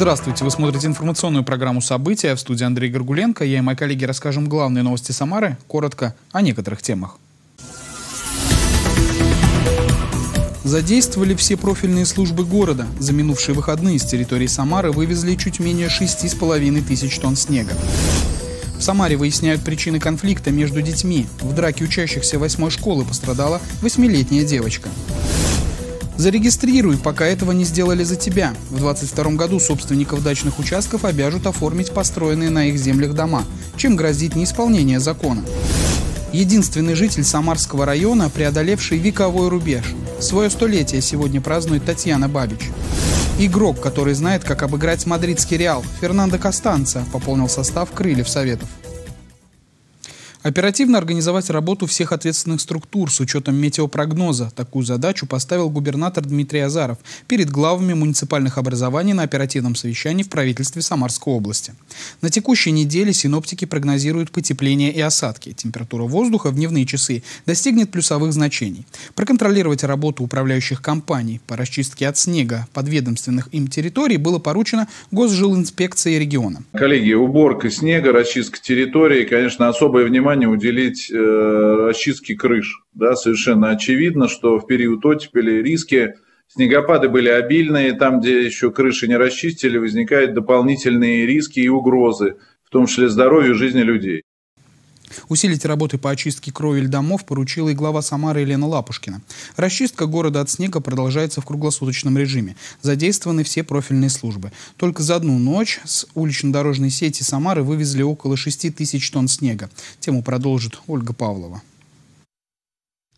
Здравствуйте, вы смотрите информационную программу «События». В студии Андрей Горгуленко. Я и мои коллеги расскажем главные новости Самары, коротко о некоторых темах. Задействовали все профильные службы города. За минувшие выходные с территории Самары вывезли чуть менее 6,5 тысяч тонн снега. В Самаре выясняют причины конфликта между детьми. В драке учащихся восьмой школы пострадала восьмилетняя девочка. Зарегистрируй, пока этого не сделали за тебя. В 2022 году собственников дачных участков обяжут оформить построенные на их землях дома, чем грозит неисполнение закона. Единственный житель Самарского района, преодолевший вековой рубеж. Свое столетие сегодня празднует Татьяна Бабич. Игрок, который знает, как обыграть мадридский Реал, Фернандо Костанца, пополнил состав крыльев Советов. Оперативно организовать работу всех ответственных структур с учетом метеопрогноза. Такую задачу поставил губернатор Дмитрий Азаров перед главами муниципальных образований на оперативном совещании в правительстве Самарской области. На текущей неделе синоптики прогнозируют потепление и осадки. Температура воздуха в дневные часы достигнет плюсовых значений. Проконтролировать работу управляющих компаний по расчистке от снега подведомственных им территорий было поручено Госжилинспекции региона. Коллеги, уборка снега, расчистка территории, конечно, особое внимание внимание уделить э, очистке крыш. Да, совершенно очевидно, что в период оттепели риски Снегопады были обильные, там, где еще крыши не расчистили, возникают дополнительные риски и угрозы, в том числе здоровью жизни людей. Усилить работы по очистке кровель домов поручила и глава Самары Елена Лапушкина. Расчистка города от снега продолжается в круглосуточном режиме. Задействованы все профильные службы. Только за одну ночь с улично-дорожной сети Самары вывезли около 6 тысяч тонн снега. Тему продолжит Ольга Павлова.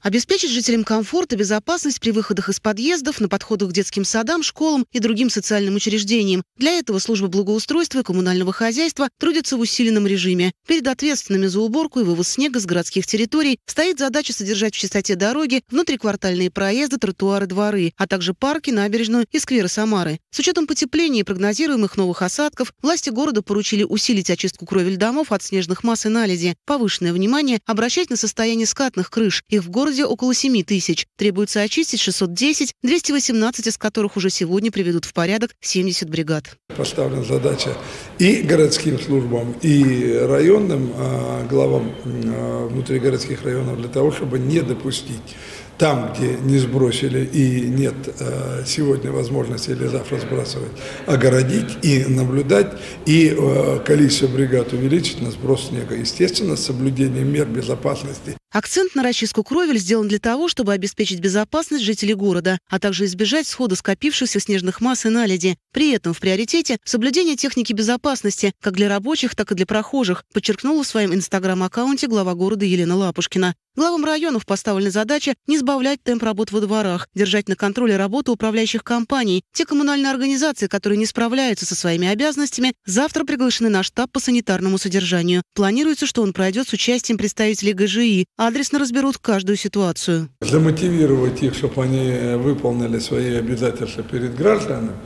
Обеспечить жителям комфорт и безопасность при выходах из подъездов, на подходах к детским садам, школам и другим социальным учреждениям. Для этого служба благоустройства и коммунального хозяйства трудится в усиленном режиме. Перед ответственными за уборку и вывоз снега с городских территорий стоит задача содержать в чистоте дороги, внутриквартальные проезды, тротуары, дворы, а также парки, набережную и скверы Самары. С учетом потепления и прогнозируемых новых осадков, власти города поручили усилить очистку кровель домов от снежных масс и наледи. Повышенное внимание обращать на состояние скатных крыш. Их в городе городе около 7 тысяч. Требуется очистить 610, 218 из которых уже сегодня приведут в порядок 70 бригад. Поставлена задача и городским службам, и районным а, главам а, внутригородских районов для того, чтобы не допустить там, где не сбросили и нет э, сегодня возможности или завтра сбрасывать, огородить и наблюдать, и э, количество бригад увеличить на сброс снега. Естественно, с соблюдением мер безопасности. Акцент на расчистку кровель сделан для того, чтобы обеспечить безопасность жителей города, а также избежать схода скопившихся снежных масс и наледи. При этом в приоритете соблюдение техники безопасности как для рабочих, так и для прохожих, подчеркнула в своем инстаграм-аккаунте глава города Елена Лапушкина. Главам районов поставлена задача не сбавлять темп работ во дворах, держать на контроле работу управляющих компаний. Те коммунальные организации, которые не справляются со своими обязанностями, завтра приглашены на штаб по санитарному содержанию. Планируется, что он пройдет с участием представителей ГЖИ. Адресно разберут каждую ситуацию. Замотивировать их, чтобы они выполнили свои обязательства перед гражданами,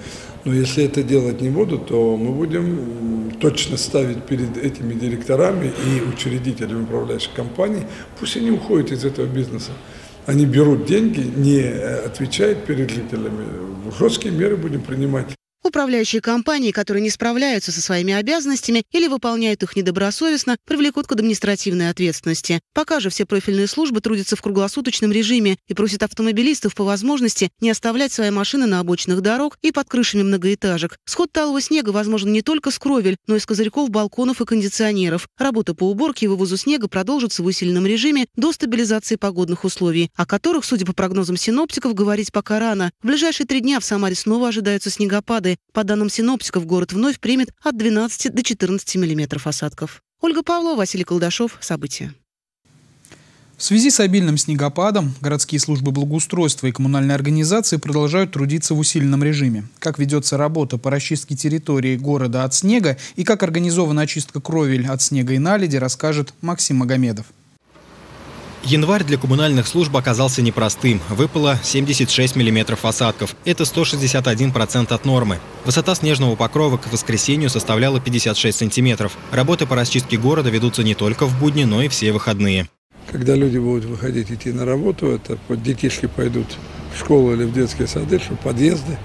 но если это делать не будут, то мы будем точно ставить перед этими директорами и учредителями управляющих компаний, пусть они уходят из этого бизнеса. Они берут деньги, не отвечают перед жителями. Жесткие меры будем принимать. Управляющие компании, которые не справляются со своими обязанностями или выполняют их недобросовестно, привлекут к административной ответственности. Пока же все профильные службы трудятся в круглосуточном режиме и просят автомобилистов по возможности не оставлять свои машины на обочинах дорог и под крышами многоэтажек. Сход талого снега возможен не только с кровель, но и с козырьков, балконов и кондиционеров. Работа по уборке и вывозу снега продолжится в усиленном режиме до стабилизации погодных условий, о которых, судя по прогнозам синоптиков, говорить пока рано. В ближайшие три дня в Самаре снова ожидаются снегопады. По данным синоптиков, город вновь примет от 12 до 14 миллиметров осадков. Ольга Павлова, Василий Колдашов. События. В связи с обильным снегопадом городские службы благоустройства и коммунальные организации продолжают трудиться в усиленном режиме. Как ведется работа по расчистке территории города от снега и как организована очистка кровель от снега и наледи, расскажет Максим Магомедов. Январь для коммунальных служб оказался непростым. Выпало 76 миллиметров осадков. Это 161% от нормы. Высота снежного покрова к воскресенью составляла 56 сантиметров. Работы по расчистке города ведутся не только в будни, но и все выходные. Когда люди будут выходить идти на работу, это детишки пойдут в школу или в детские сады, чтобы подъезды,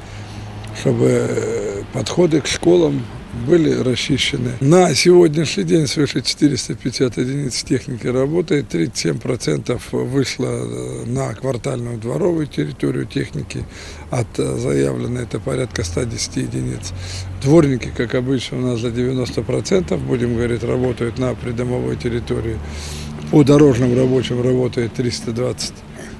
чтобы подходы к школам были расчищены. На сегодняшний день свыше 450 единиц техники работает, 37% вышло э, на квартальную дворовую территорию техники, от э, заявленной это порядка 110 единиц. Дворники, как обычно, у нас за 90%, будем говорить, работают на придомовой территории. По дорожным рабочим работает 320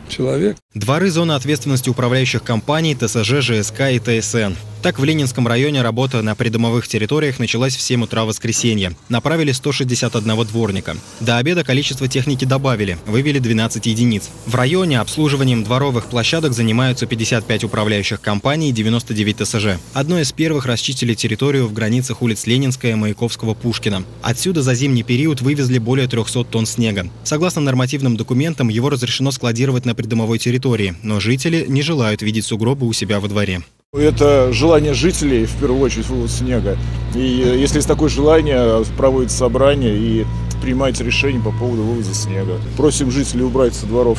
человек. Дворы зоны ответственности управляющих компаний ТСЖ, ЖСК и ТСН. Так, в Ленинском районе работа на придомовых территориях началась в 7 утра воскресенья. Направили 161 дворника. До обеда количество техники добавили, вывели 12 единиц. В районе обслуживанием дворовых площадок занимаются 55 управляющих компаний и 99 ТСЖ. Одной из первых расчистили территорию в границах улиц Ленинская, Маяковского, Пушкина. Отсюда за зимний период вывезли более 300 тонн снега. Согласно нормативным документам, его разрешено складировать на придомовой территории, но жители не желают видеть сугробы у себя во дворе. Это желание жителей, в первую очередь, вывоз снега. И если есть такое желание, проводится собрание и принимается решение по поводу вывоза снега. Просим жителей убрать со дворов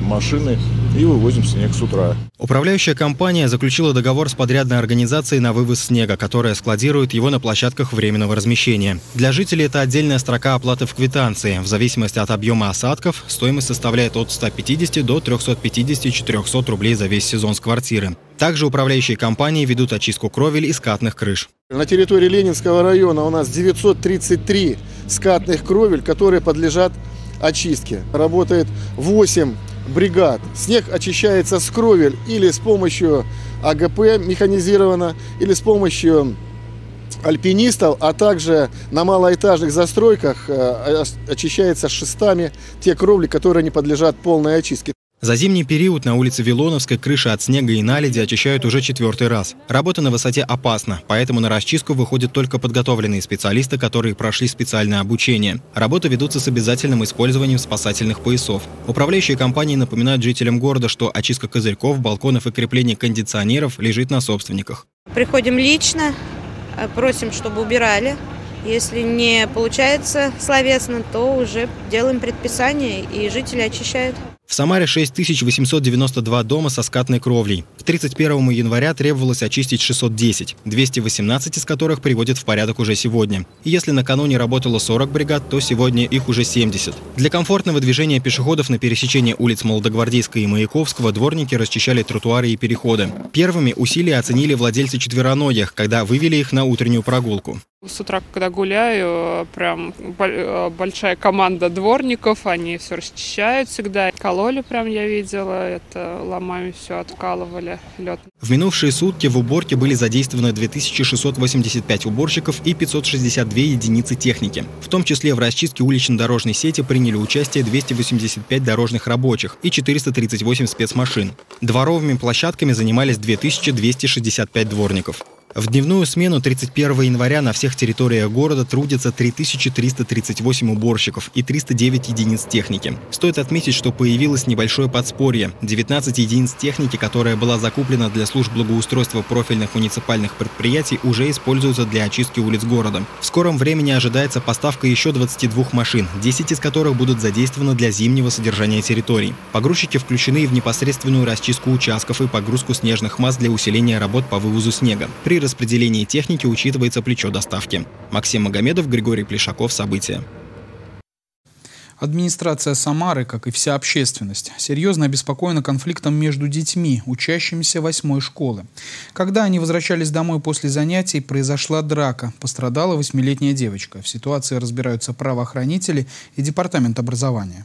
машины и вывозим снег с утра. Управляющая компания заключила договор с подрядной организацией на вывоз снега, которая складирует его на площадках временного размещения. Для жителей это отдельная строка оплаты в квитанции. В зависимости от объема осадков стоимость составляет от 150 до 350-400 рублей за весь сезон с квартиры. Также управляющие компании ведут очистку кровель и скатных крыш. На территории Ленинского района у нас 933 скатных кровель, которые подлежат очистке. Работает 8 бригад. Снег очищается с кровель или с помощью АГП механизированно, или с помощью альпинистов, а также на малоэтажных застройках э, очищается шестами те кровли, которые не подлежат полной очистке. За зимний период на улице Вилоновской крыши от снега и наледи очищают уже четвертый раз. Работа на высоте опасна, поэтому на расчистку выходят только подготовленные специалисты, которые прошли специальное обучение. Работы ведутся с обязательным использованием спасательных поясов. Управляющие компании напоминают жителям города, что очистка козырьков, балконов и крепление кондиционеров лежит на собственниках. Приходим лично, э, просим, чтобы убирали. Если не получается словесно, то уже делаем предписание, и жители очищают. В Самаре 6892 дома со скатной кровлей. К 31 января требовалось очистить 610, 218 из которых приводят в порядок уже сегодня. И если накануне работало 40 бригад, то сегодня их уже 70. Для комфортного движения пешеходов на пересечении улиц Молодогвардейской и Маяковского дворники расчищали тротуары и переходы. Первыми усилия оценили владельцы четвероногих, когда вывели их на утреннюю прогулку. С утра, когда гуляю, прям э, большая команда дворников, они все расчищают всегда. Кололи прям я видела, это ломами все откалывали, лед. В минувшие сутки в уборке были задействованы 2685 уборщиков и 562 единицы техники. В том числе в расчистке улично-дорожной сети приняли участие 285 дорожных рабочих и 438 спецмашин. Дворовыми площадками занимались 2265 дворников. В дневную смену 31 января на всех территориях города трудятся 3338 уборщиков и 309 единиц техники. Стоит отметить, что появилось небольшое подспорье. 19 единиц техники, которая была закуплена для служб благоустройства профильных муниципальных предприятий, уже используются для очистки улиц города. В скором времени ожидается поставка еще 22 машин, 10 из которых будут задействованы для зимнего содержания территорий. Погрузчики включены в непосредственную расчистку участков и погрузку снежных масс для усиления работ по вывозу снега. При распределении техники учитывается плечо доставки. Максим Магомедов, Григорий Плешаков. События. Администрация Самары, как и вся общественность, серьезно обеспокоена конфликтом между детьми, учащимися восьмой школы. Когда они возвращались домой после занятий, произошла драка. Пострадала восьмилетняя девочка. В ситуации разбираются правоохранители и Департамент образования.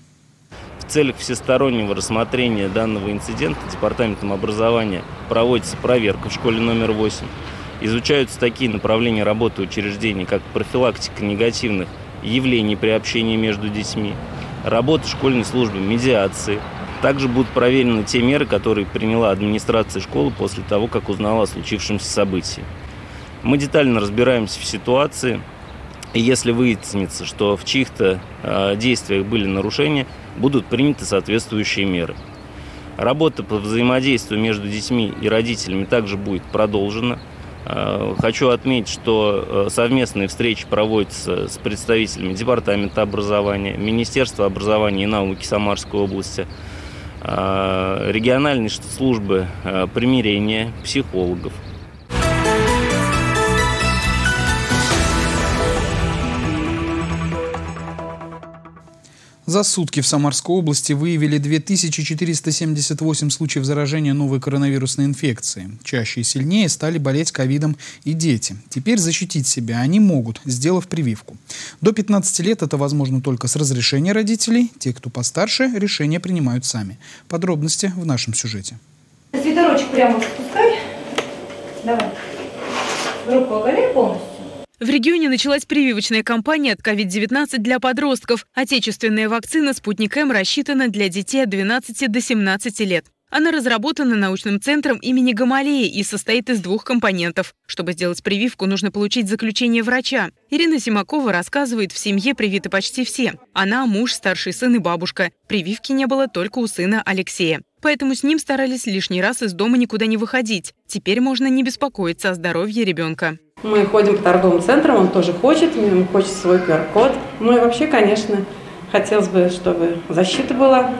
В целях всестороннего рассмотрения данного инцидента Департаментом образования проводится проверка в школе номер 8 Изучаются такие направления работы учреждений, как профилактика негативных явлений при общении между детьми, работа школьной службы медиации. Также будут проверены те меры, которые приняла администрация школы после того, как узнала о случившемся событии. Мы детально разбираемся в ситуации, и если выяснится, что в чьих-то э, действиях были нарушения, будут приняты соответствующие меры. Работа по взаимодействию между детьми и родителями также будет продолжена. Э, хочу отметить, что э, совместные встречи проводятся с представителями Департамента образования, Министерства образования и науки Самарской области, э, региональной службы примирения, психологов. За сутки в Самарской области выявили 2478 случаев заражения новой коронавирусной инфекцией. Чаще и сильнее стали болеть ковидом и дети. Теперь защитить себя они могут, сделав прививку. До 15 лет это возможно только с разрешения родителей. Те, кто постарше, решения принимают сами. Подробности в нашем сюжете. Свитерочек прямо спускай. Давай. Руку оголяй полностью. В регионе началась прививочная кампания от COVID-19 для подростков. Отечественная вакцина «Спутник М» рассчитана для детей от 12 до 17 лет. Она разработана научным центром имени Гамалеи и состоит из двух компонентов. Чтобы сделать прививку, нужно получить заключение врача. Ирина Симакова рассказывает, в семье привиты почти все. Она, муж, старший сын и бабушка. Прививки не было только у сына Алексея. Поэтому с ним старались лишний раз из дома никуда не выходить. Теперь можно не беспокоиться о здоровье ребенка. Мы ходим по торговым центрам, он тоже хочет, ему хочет свой QR-код. Ну и вообще, конечно, хотелось бы, чтобы защита была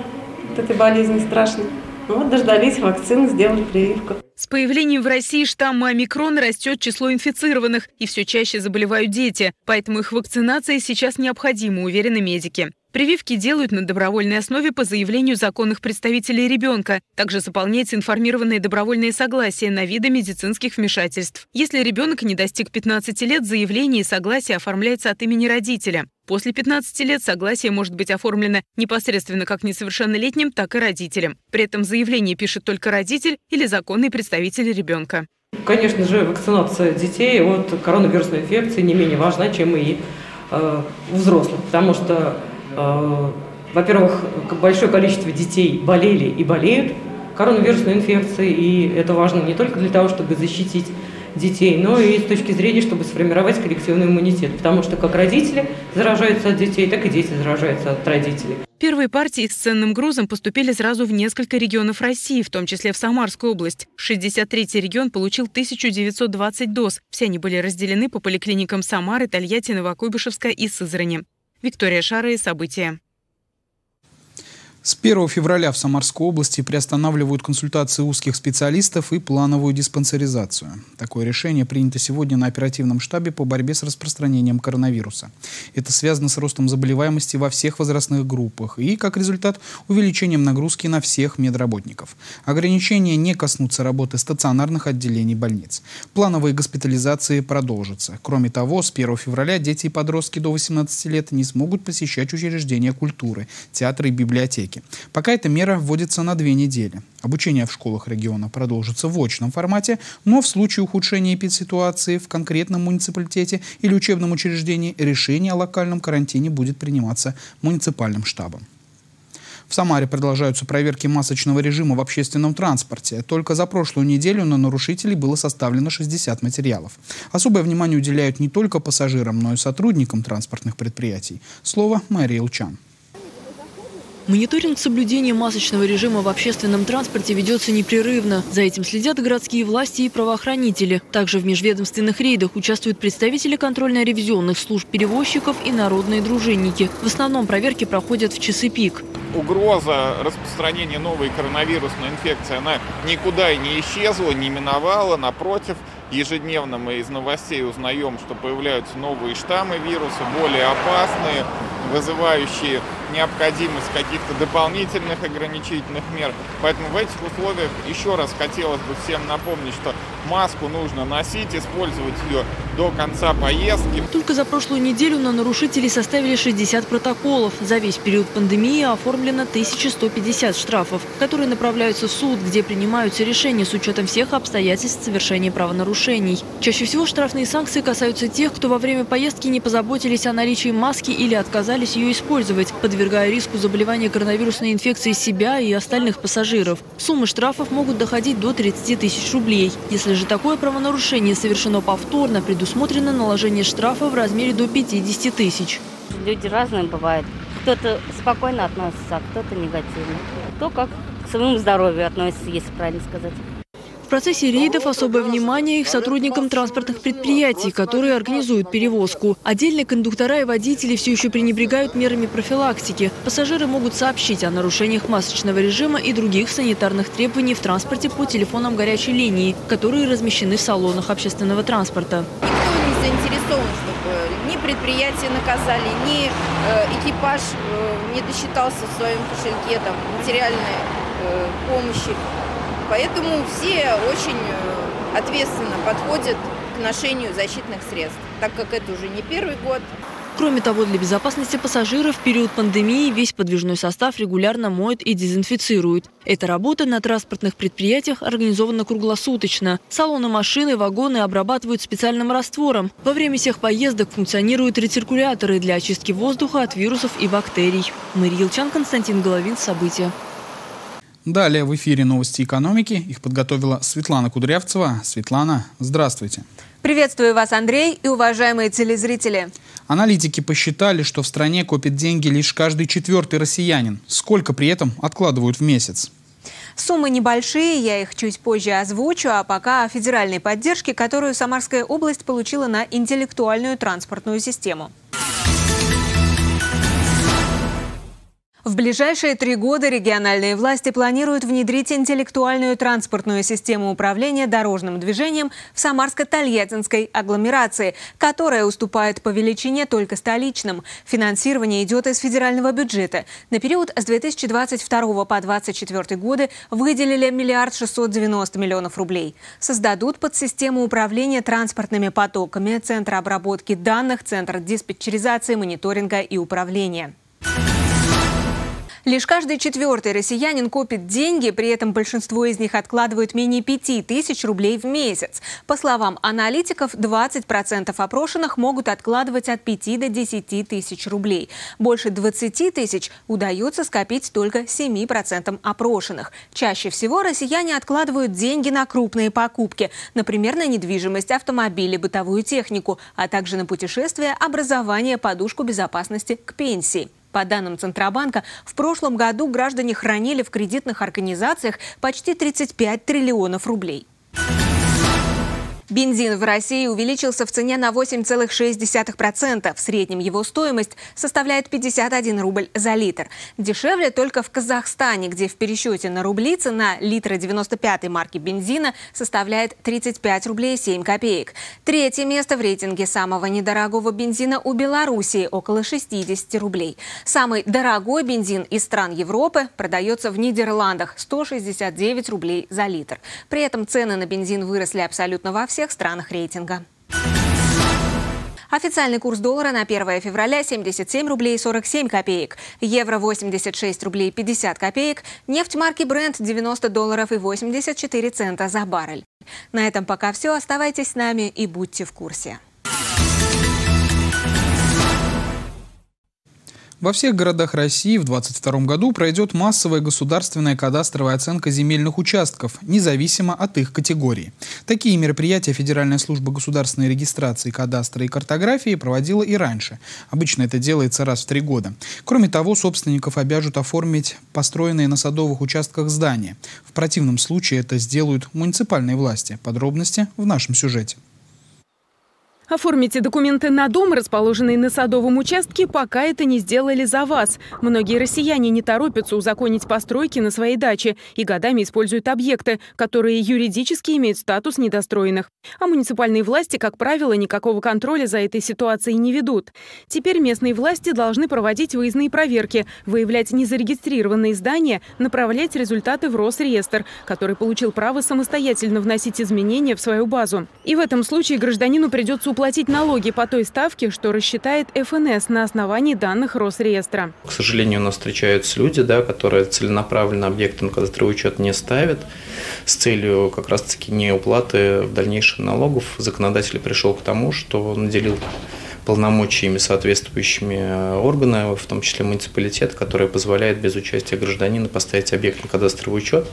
от этой болезни страшной. Ну вот дождались вакцины, сделали прививку. С появлением в России штамма омикрон растет число инфицированных, и все чаще заболевают дети. Поэтому их вакцинация сейчас необходима, уверены медики. Прививки делают на добровольной основе по заявлению законных представителей ребенка. Также заполняется информированное добровольное согласие на виды медицинских вмешательств. Если ребенок не достиг 15 лет, заявление и согласие оформляется от имени родителя. После 15 лет согласие может быть оформлено непосредственно как несовершеннолетним, так и родителям. При этом заявление пишет только родитель или законный представитель ребенка. Конечно же, вакцинация детей от коронавирусной инфекции не менее важна, чем и э, взрослых, потому что во-первых, большое количество детей болели и болеют коронавирусной инфекцией, и это важно не только для того, чтобы защитить детей, но и с точки зрения, чтобы сформировать коллективный иммунитет. Потому что как родители заражаются от детей, так и дети заражаются от родителей. Первые партии с ценным грузом поступили сразу в несколько регионов России, в том числе в Самарскую область. 63-й регион получил 1920 доз. Все они были разделены по поликлиникам Самары, Тольятти, Новокуйбышевска и Сызрани. Виктория Шары. События. С 1 февраля в Самарской области приостанавливают консультации узких специалистов и плановую диспансеризацию. Такое решение принято сегодня на оперативном штабе по борьбе с распространением коронавируса. Это связано с ростом заболеваемости во всех возрастных группах и, как результат, увеличением нагрузки на всех медработников. Ограничения не коснутся работы стационарных отделений больниц. Плановые госпитализации продолжатся. Кроме того, с 1 февраля дети и подростки до 18 лет не смогут посещать учреждения культуры, театры и библиотеки ипотеки. Пока эта мера вводится на две недели. Обучение в школах региона продолжится в очном формате, но в случае ухудшения эпидситуации в конкретном муниципалитете или учебном учреждении решение о локальном карантине будет приниматься муниципальным штабом. В Самаре продолжаются проверки масочного режима в общественном транспорте. Только за прошлую неделю на нарушителей было составлено 60 материалов. Особое внимание уделяют не только пассажирам, но и сотрудникам транспортных предприятий. Слово Мария Лчан. Мониторинг соблюдения масочного режима в общественном транспорте ведется непрерывно. За этим следят городские власти и правоохранители. Также в межведомственных рейдах участвуют представители контрольно-ревизионных служб перевозчиков и народные дружинники. В основном проверки проходят в часы пик. Угроза распространения новой коронавирусной инфекции, она никуда и не исчезла, не миновала. Напротив, ежедневно мы из новостей узнаем, что появляются новые штаммы вируса, более опасные, вызывающие необходимость каких-то дополнительных ограничительных мер. Поэтому в этих условиях еще раз хотелось бы всем напомнить, что маску нужно носить, использовать ее до конца поездки. Только за прошлую неделю на нарушителей составили 60 протоколов. За весь период пандемии оформлено 1150 штрафов, которые направляются в суд, где принимаются решения с учетом всех обстоятельств совершения правонарушений. Чаще всего штрафные санкции касаются тех, кто во время поездки не позаботились о наличии маски или отказались ее использовать, подвергая риску заболевания коронавирусной инфекцией себя и остальных пассажиров. Суммы штрафов могут доходить до 30 тысяч рублей. Если же такое правонарушение совершено повторно, предусмотрено наложение штрафа в размере до 50 тысяч. Люди разные бывают. Кто-то спокойно относится, а кто-то негативно. Кто как к своему здоровью относится, если правильно сказать. Процессе рейдов особое внимание их сотрудникам транспортных предприятий, которые организуют перевозку. Отдельные кондуктора и водители все еще пренебрегают мерами профилактики. Пассажиры могут сообщить о нарушениях масочного режима и других санитарных требований в транспорте по телефонам горячей линии, которые размещены в салонах общественного транспорта. Никто не заинтересован, чтобы не предприятие наказали, ни э, экипаж э, не досчитался в своем кошельке там, материальной э, помощи. Поэтому все очень э, ответственно подходят к ношению защитных средств, так как это уже не первый год. Кроме того, для безопасности пассажиров в период пандемии весь подвижной состав регулярно моют и дезинфицируют. Эта работа на транспортных предприятиях организована круглосуточно. Салоны машины, вагоны обрабатывают специальным раствором. Во время всех поездок функционируют рециркуляторы для очистки воздуха от вирусов и бактерий. Мария Елчан, Константин Головин. События. Далее в эфире новости экономики. Их подготовила Светлана Кудрявцева. Светлана, здравствуйте. Приветствую вас, Андрей, и уважаемые телезрители. Аналитики посчитали, что в стране копит деньги лишь каждый четвертый россиянин. Сколько при этом откладывают в месяц? Суммы небольшие, я их чуть позже озвучу, а пока о федеральной поддержке, которую Самарская область получила на интеллектуальную транспортную систему. В ближайшие три года региональные власти планируют внедрить интеллектуальную транспортную систему управления дорожным движением в Самарско-Тольяттинской агломерации, которая уступает по величине только столичным. Финансирование идет из федерального бюджета. На период с 2022 по 2024 годы выделили миллиард шестьсот девяносто миллионов рублей. Создадут подсистему управления транспортными потоками, центр обработки данных, центр диспетчеризации, мониторинга и управления. Лишь каждый четвертый россиянин копит деньги, при этом большинство из них откладывают менее 5 тысяч рублей в месяц. По словам аналитиков, 20% опрошенных могут откладывать от 5 до 10 тысяч рублей. Больше 20 тысяч удается скопить только 7% опрошенных. Чаще всего россияне откладывают деньги на крупные покупки, например, на недвижимость, автомобили, бытовую технику, а также на путешествия, образование, подушку безопасности к пенсии. По данным Центробанка, в прошлом году граждане хранили в кредитных организациях почти 35 триллионов рублей. Бензин в России увеличился в цене на 8,6%. В среднем его стоимость составляет 51 рубль за литр. Дешевле только в Казахстане, где в пересчете на рубли цена литра 95 марки бензина составляет 35 рублей 7 копеек. Третье место в рейтинге самого недорогого бензина у Белоруссии – около 60 рублей. Самый дорогой бензин из стран Европы продается в Нидерландах – 169 рублей за литр. При этом цены на бензин выросли абсолютно во всех всех странах рейтинга. Официальный курс доллара на 1 февраля 77 рублей 47 копеек, евро 86 рублей 50 копеек, нефть марки Brent 90 долларов и 84 цента за баррель. На этом пока все. Оставайтесь с нами и будьте в курсе. Во всех городах России в 2022 году пройдет массовая государственная кадастровая оценка земельных участков, независимо от их категории. Такие мероприятия Федеральная служба государственной регистрации, кадастра и картографии проводила и раньше. Обычно это делается раз в три года. Кроме того, собственников обяжут оформить построенные на садовых участках здания. В противном случае это сделают муниципальные власти. Подробности в нашем сюжете. Оформите документы на дом, расположенный на садовом участке, пока это не сделали за вас. Многие россияне не торопятся узаконить постройки на своей даче и годами используют объекты, которые юридически имеют статус недостроенных. А муниципальные власти, как правило, никакого контроля за этой ситуацией не ведут. Теперь местные власти должны проводить выездные проверки, выявлять незарегистрированные здания, направлять результаты в Росреестр, который получил право самостоятельно вносить изменения в свою базу. И в этом случае гражданину придется уплатить налоги по той ставке, что рассчитает ФНС на основании данных Росреестра. К сожалению, у нас встречаются люди, да, которые целенаправленно объекты на кадастровый учет не ставят с целью как раз-таки не уплаты в дальнейшем налогов. Законодатель пришел к тому, что наделил полномочиями соответствующими э, органы, в том числе муниципалитет, который позволяет без участия гражданина поставить объект на кадастровый учет,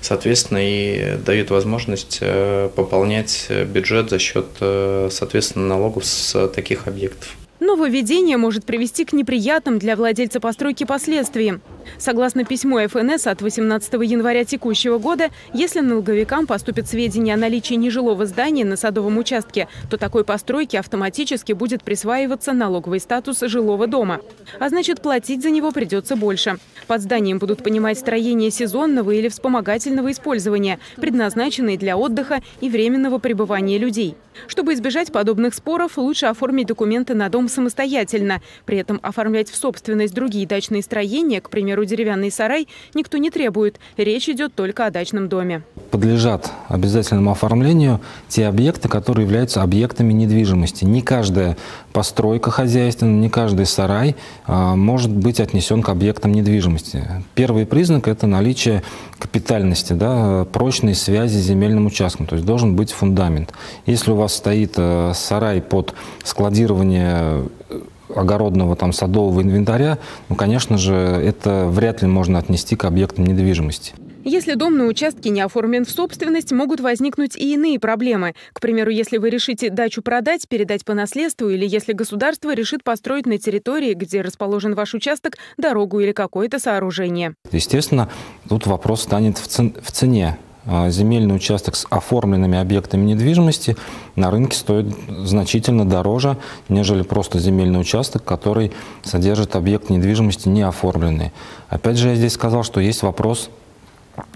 соответственно, и дает возможность э, пополнять бюджет за счет, э, соответственно, налогов с таких объектов. Нововведение может привести к неприятным для владельца постройки последствиям. Согласно письму ФНС от 18 января текущего года, если налоговикам поступят сведения о наличии нежилого здания на садовом участке, то такой постройке автоматически будет присваиваться налоговый статус жилого дома. А значит, платить за него придется больше. Под зданием будут понимать строение сезонного или вспомогательного использования, предназначенные для отдыха и временного пребывания людей. Чтобы избежать подобных споров, лучше оформить документы на дом самостоятельно. При этом оформлять в собственность другие дачные строения, к примеру, деревянный сарай, никто не требует. Речь идет только о дачном доме. Подлежат обязательному оформлению те объекты, которые являются объектами недвижимости. Не каждая постройка хозяйственная, не каждый сарай а, может быть отнесен к объектам недвижимости. Первый признак – это наличие капитальности, да, прочной связи с земельным участком, то есть должен быть фундамент. Если у вас стоит э, сарай под складирование э, огородного там садового инвентаря, ну, конечно же, это вряд ли можно отнести к объектам недвижимости. Если дом на участке не оформлен в собственность, могут возникнуть и иные проблемы. К примеру, если вы решите дачу продать, передать по наследству, или если государство решит построить на территории, где расположен ваш участок, дорогу или какое-то сооружение. Естественно, тут вопрос станет в, цене а, земельный участок с оформленными объектами недвижимости на рынке стоит значительно дороже, нежели просто земельный участок, который содержит объект недвижимости не оформленный. Опять же, я здесь сказал, что есть вопрос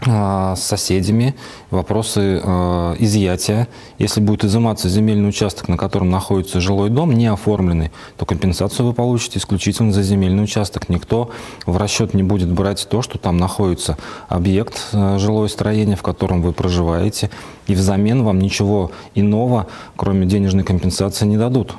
с соседями, вопросы э, изъятия. Если будет изыматься земельный участок, на котором находится жилой дом, не оформленный, то компенсацию вы получите исключительно за земельный участок. Никто в расчет не будет брать то, что там находится объект, э, жилое строение, в котором вы проживаете, и взамен вам ничего иного, кроме денежной компенсации, не дадут.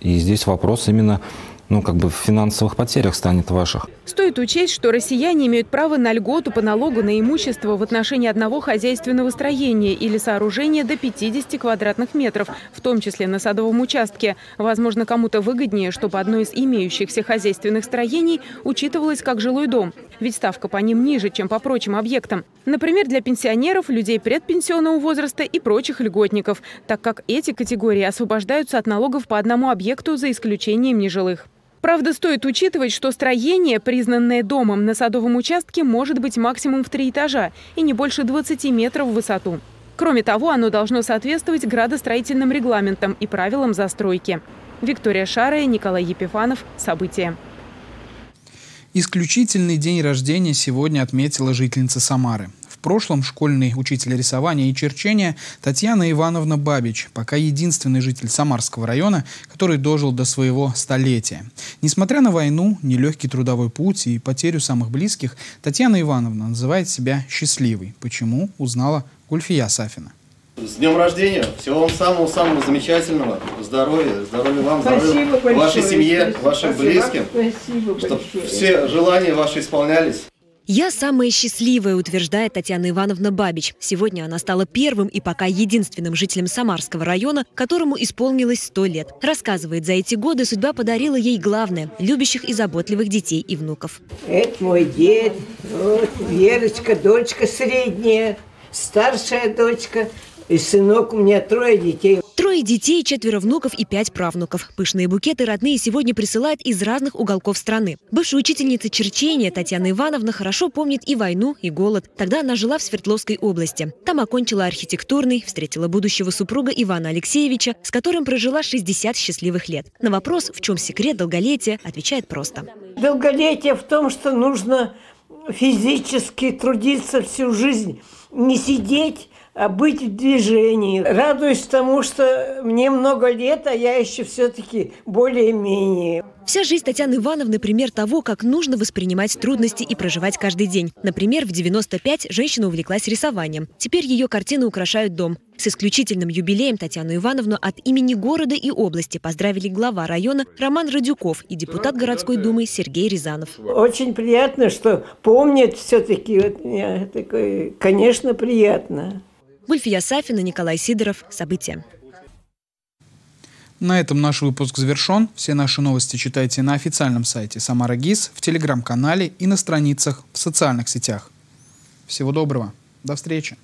И здесь вопрос именно ну, как бы в финансовых потерях станет ваших. Стоит учесть, что россияне имеют право на льготу по налогу на имущество в отношении одного хозяйственного строения или сооружения до 50 квадратных метров, в том числе на садовом участке. Возможно, кому-то выгоднее, чтобы одно из имеющихся хозяйственных строений учитывалось как жилой дом. Ведь ставка по ним ниже, чем по прочим объектам. Например, для пенсионеров, людей предпенсионного возраста и прочих льготников, так как эти категории освобождаются от налогов по одному объекту за исключением нежилых. Правда, стоит учитывать, что строение, признанное домом на садовом участке, может быть максимум в три этажа и не больше 20 метров в высоту. Кроме того, оно должно соответствовать градостроительным регламентам и правилам застройки. Виктория Шарая, Николай Епифанов. События. Исключительный день рождения сегодня отметила жительница Самары. В прошлом школьный учитель рисования и черчения Татьяна Ивановна Бабич, пока единственный житель Самарского района, который дожил до своего столетия. Несмотря на войну, нелегкий трудовой путь и потерю самых близких, Татьяна Ивановна называет себя счастливой. Почему, узнала Гульфия Сафина. С днем рождения! Всего вам самого-самого замечательного. Здоровья, здоровья вам, здоровья вашей семье, вашим Спасибо. близким. Спасибо чтобы все желания ваши исполнялись. «Я самая счастливая», утверждает Татьяна Ивановна Бабич. Сегодня она стала первым и пока единственным жителем Самарского района, которому исполнилось 100 лет. Рассказывает, за эти годы судьба подарила ей главное – любящих и заботливых детей и внуков. Это мой дед, вот Верочка, дочка средняя, старшая дочка, и сынок, у меня трое детей. Трое детей, четверо внуков и пять правнуков. Пышные букеты родные сегодня присылают из разных уголков страны. Бывшая учительница черчения Татьяна Ивановна хорошо помнит и войну, и голод. Тогда она жила в Свердловской области. Там окончила архитектурный, встретила будущего супруга Ивана Алексеевича, с которым прожила 60 счастливых лет. На вопрос, в чем секрет долголетия, отвечает просто. Долголетие в том, что нужно физически трудиться всю жизнь, не сидеть, быть в движении. Радуюсь тому, что мне много лет, а я еще все-таки более-менее. Вся жизнь Татьяны Ивановны – пример того, как нужно воспринимать трудности и проживать каждый день. Например, в 95 женщина увлеклась рисованием. Теперь ее картины украшают дом. С исключительным юбилеем Татьяну Ивановну от имени города и области поздравили глава района Роман Радюков и депутат городской думы Сергей Рязанов. Очень приятно, что помнят все-таки. Вот, конечно, приятно. Гульфия Сафина, Николай Сидоров. События. На этом наш выпуск завершен. Все наши новости читайте на официальном сайте Самара ГИС, в телеграм-канале и на страницах в социальных сетях. Всего доброго. До встречи.